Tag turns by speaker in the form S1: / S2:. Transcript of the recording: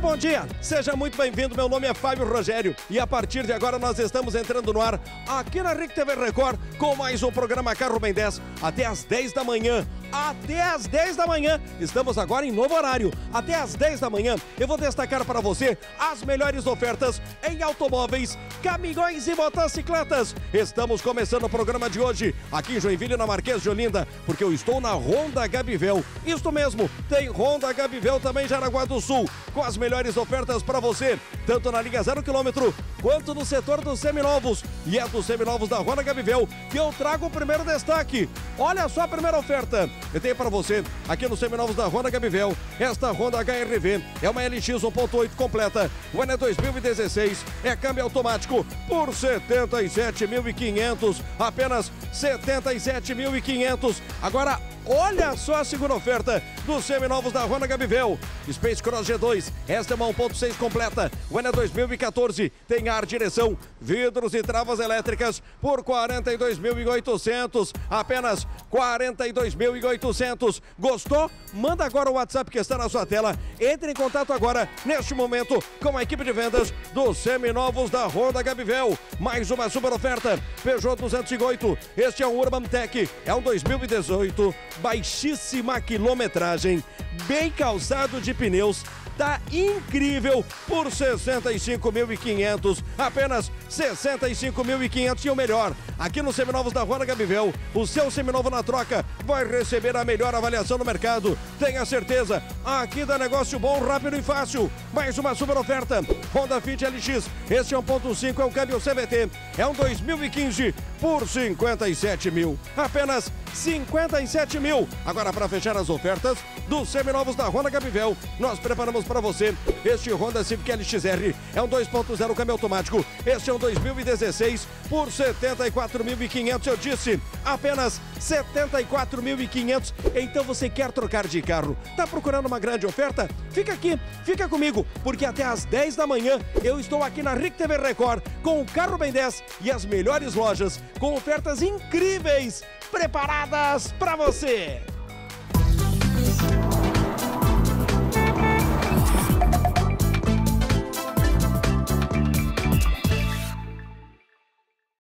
S1: bom dia. Seja muito bem-vindo. Meu nome é Fábio Rogério e a partir de agora nós estamos entrando no ar aqui na RIC TV Record com mais um programa Carro Bem 10 até às 10 da manhã. Até às 10 da manhã. Estamos agora em novo horário. Até às 10 da manhã eu vou destacar para você as melhores ofertas em automóveis, caminhões e motocicletas. Estamos começando o programa de hoje aqui em Joinville, na Marquês de Olinda, porque eu estou na Honda Gabivel. Isto mesmo, tem Honda Gabivel também em Jaraguá do Sul, com as melhores ofertas para você, tanto na linha zero quilômetro quanto no setor dos seminovos. E é dos seminovos da Honda Gabivel que eu trago o primeiro destaque. Olha só a primeira oferta. Eu tenho para você aqui nos seminovos da Honda Gabivel. Esta Honda HRV é uma LX 1.8 completa. O ano é 2016, é câmbio automático por 77.500, apenas 77.500. Agora Olha só a segunda oferta dos seminovos da Honda Gabivel. Space Cross G2, esta é uma 1.6 completa. O ano é 2014, tem ar, direção, vidros e travas elétricas por 42.800. Apenas 42.800. Gostou? Manda agora o WhatsApp que está na sua tela. Entre em contato agora, neste momento, com a equipe de vendas dos seminovos da Honda Gabivel. Mais uma super oferta. Peugeot 208. Este é um Urban Tech. É um 2018 baixíssima quilometragem, bem calçado de pneus, tá incrível por 65.500, apenas 65.500 e o melhor, aqui nos Seminovos da Rua Gabivel, o seu seminovo na troca vai receber a melhor avaliação no mercado, tenha certeza, aqui dá negócio bom, rápido e fácil, mais uma super oferta, Honda Fit LX, esse é 1.5, é um câmbio CVT, é um 2015 por 57 mil, apenas 57 mil. Agora, para fechar as ofertas dos seminovos da Honda Gabivel, nós preparamos para você este Honda Civic LXR. É um 2.0 câmbio automático. Este é um 2016 por 74.500. Eu disse, apenas 74.500. Então você quer trocar de carro? Tá procurando uma grande oferta? Fica aqui, fica comigo, porque até às 10 da manhã eu estou aqui na RIC TV Record com o Carro Bem 10 e as melhores lojas com ofertas incríveis preparadas para você.